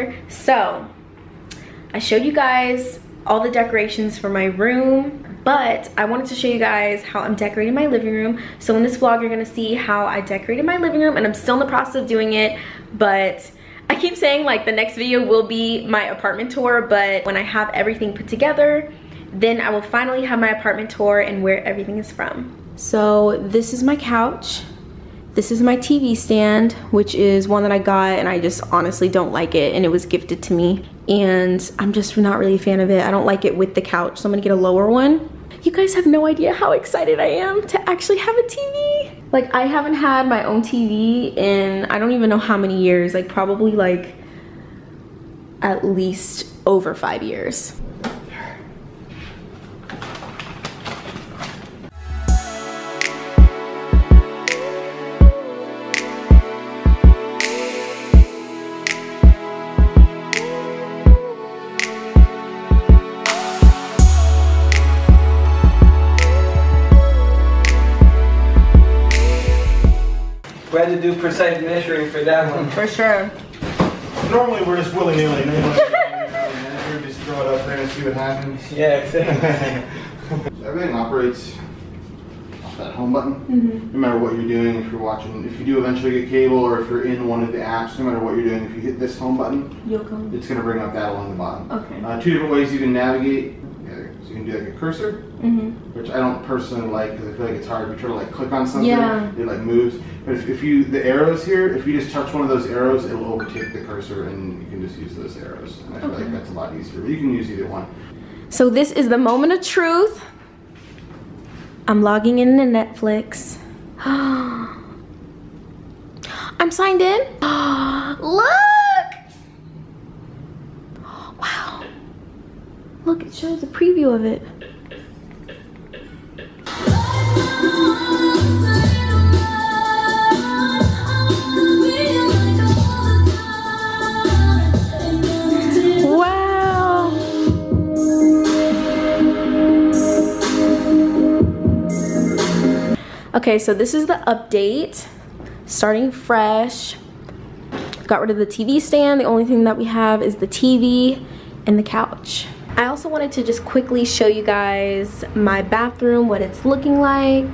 here. So, I showed you guys all the decorations for my room, but I wanted to show you guys how I'm decorating my living room. So in this vlog, you're gonna see how I decorated my living room and I'm still in the process of doing it, but I keep saying like the next video will be my apartment tour, but when I have everything put together, then I will finally have my apartment tour and where everything is from. So this is my couch. This is my TV stand, which is one that I got and I just honestly don't like it and it was gifted to me. And I'm just not really a fan of it. I don't like it with the couch, so I'm gonna get a lower one. You guys have no idea how excited I am to actually have a TV. Like I haven't had my own TV in I don't even know how many years, like probably like at least over five years. Had to do precise measuring for that one. For sure. Normally we're just willy nilly. We just throw it up there and see what happens. Yeah, exactly. Everything operates off that home button. No matter what you're doing, if you're watching, if you do eventually get cable, or if you're in one of the apps, no matter what you're doing, if you hit this home button, You'll come. it's gonna bring up that along the bottom. Okay. Uh, two different ways you can navigate. You can do like a cursor, Mm-hmm. which I don't personally like because I feel like it's hard. If you try to like click on something, Yeah. it like moves. But if, if you the arrows here, if you just touch one of those arrows, it'll overtake the cursor, and you can just use those arrows. And I feel Okay. like that's a lot easier. But you can use either one. So this is the moment of truth. I'm logging in to Netflix. I'm signed in. Look! It a preview of it. Okay, so this is the update. Starting fresh. Got rid of the TV stand. The only thing that we have is the TV and the couch. I also wanted to just quickly show you guys my bathroom, what it's looking like.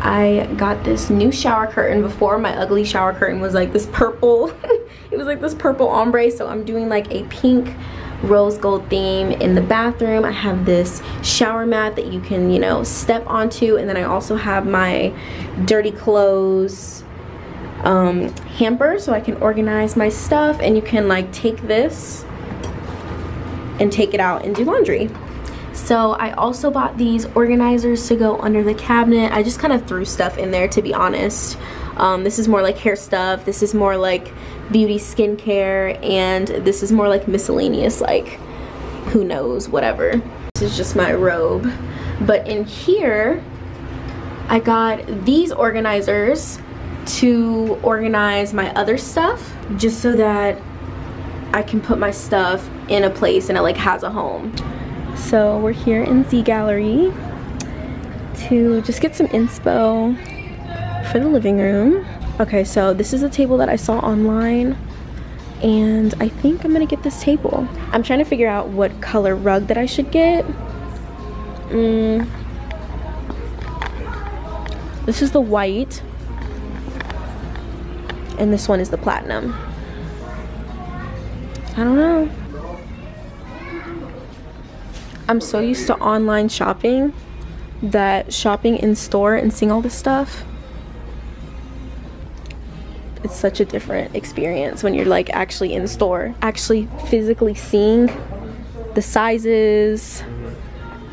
I got this new shower curtain before. My ugly shower curtain was like this purple. it was like this purple ombre, so I'm doing like a pink rose gold theme in the bathroom. I have this shower mat that you can, you know, step onto. And then I also have my dirty clothes um, hamper so I can organize my stuff. And you can like take this and take it out and do laundry. So I also bought these organizers to go under the cabinet. I just kind of threw stuff in there to be honest. Um, this is more like hair stuff. This is more like beauty skincare. And this is more like miscellaneous like who knows whatever. This is just my robe. But in here I got these organizers to organize my other stuff just so that I can put my stuff in a place and it like has a home. So we're here in Z Gallerie to just get some inspo for the living room. Okay, so this is a table that I saw online and I think I'm gonna get this table. I'm trying to figure out what color rug that I should get. Mm. This is the white and this one is the platinum. I don't know. I'm so used to online shopping that shopping in store and seeing all this stuff it's such a different experience when you're like actually in store actually physically seeing the sizes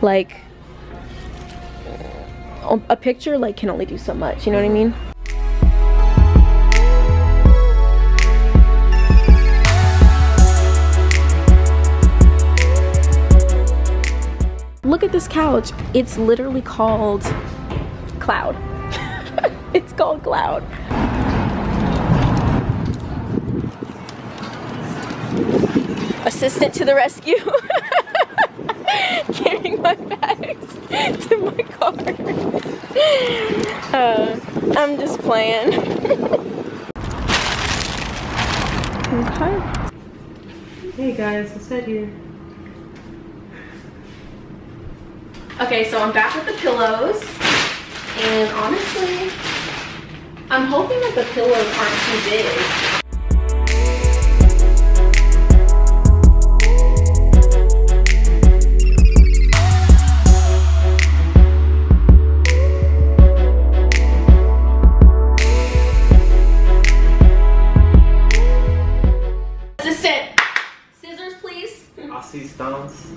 like a picture like can only do so much you know what I mean Look at this couch. It's literally called Cloud. it's called Cloud. Assistant to the rescue. Carrying my bags to my car. Uh, I'm just playing. Okay. Hey guys, what's that here? Okay, so I'm back with the pillows. And honestly, I'm hoping that the pillows aren't too big. Scissors please. I see stones.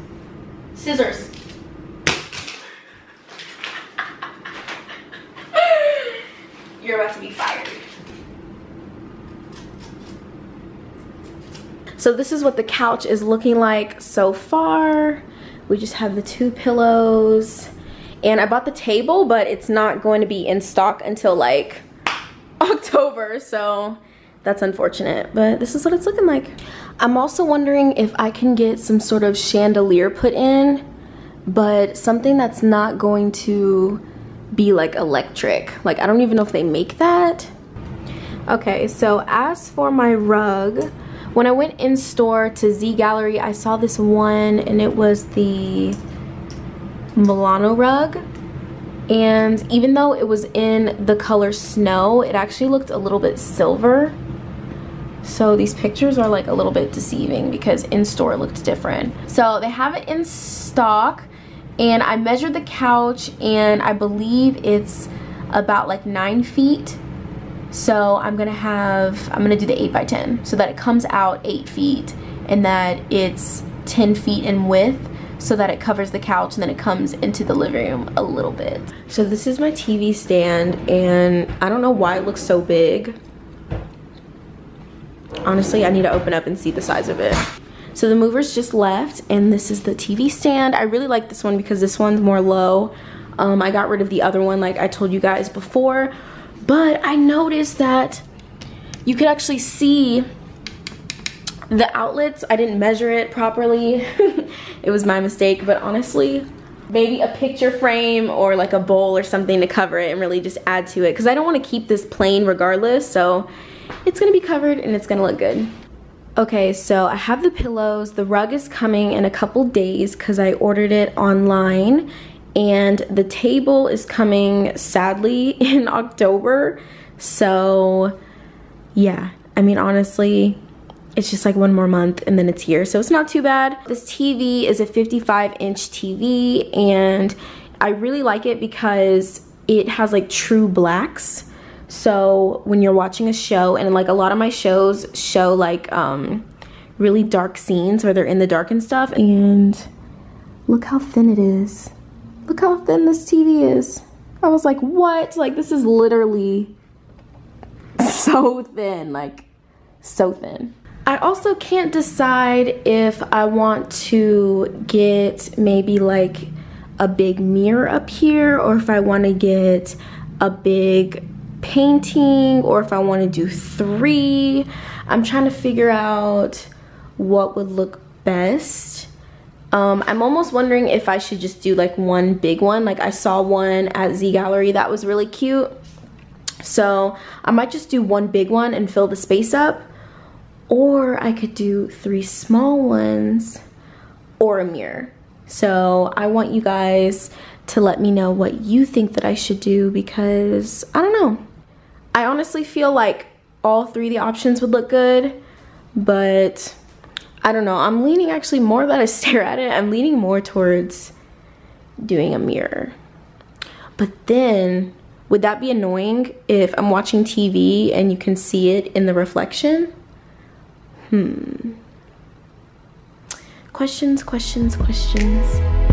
Scissors. About to be fired. So this is what the couch is looking like so far. We just have the two pillows. And I bought the table, but it's not going to be in stock until like October, so that's unfortunate. But this is what it's looking like. I'm also wondering if I can get some sort of chandelier put in, but something that's not going to be like electric. Like I don't even know if they make that. Okay, so as for my rug, when I went in store to Z Gallerie, I saw this one and it was the Milano rug. And even though it was in the color snow, it actually looked a little bit silver. So these pictures are like a little bit deceiving because in store it looked different. So they have it in stock and I measured the couch and I believe it's about like nine feet. So I'm gonna have, I'm gonna do the eight by 10 so that it comes out eight feet and that it's 10 feet in width so that it covers the couch and then it comes into the living room a little bit. So this is my TV stand and I don't know why it looks so big. Honestly, I need to open up and see the size of it. So the movers just left and this is the TV stand. I really like this one because this one's more low. Um, I got rid of the other one like I told you guys before. But I noticed that you could actually see the outlets. I didn't measure it properly. it was my mistake, but honestly, maybe a picture frame or like a bowl or something to cover it and really just add to it because I don't want to keep this plain regardless. So it's going to be covered and it's going to look good. Okay, so I have the pillows. The rug is coming in a couple days because I ordered it online. And the table is coming, sadly, in October. So, yeah. I mean, honestly, it's just like one more month and then it's here. So it's not too bad. This TV is a 55 inch TV and I really like it because it has like true blacks. So when you're watching a show and like a lot of my shows show like um, really dark scenes where they're in the dark and stuff. And look how thin it is. Look how thin this TV is. I was like, what? Like this is literally so thin, like so thin. I also can't decide if I want to get maybe like a big mirror up here or if I want to get a big painting or if I want to do three. I'm trying to figure out what would look best. Um, I'm almost wondering if I should just do like one big one. Like I saw one at Z Gallerie that was really cute. So I might just do one big one and fill the space up. Or I could do three small ones or a mirror. So I want you guys to let me know what you think that I should do because I don't know. Honestly feel like all three of the options would look good, but I don't know. I'm leaning actually more that I stare at it. I'm leaning more towards doing a mirror. But then would that be annoying if I'm watching TV and you can see it in the reflection? Hmm. Questions, questions, questions.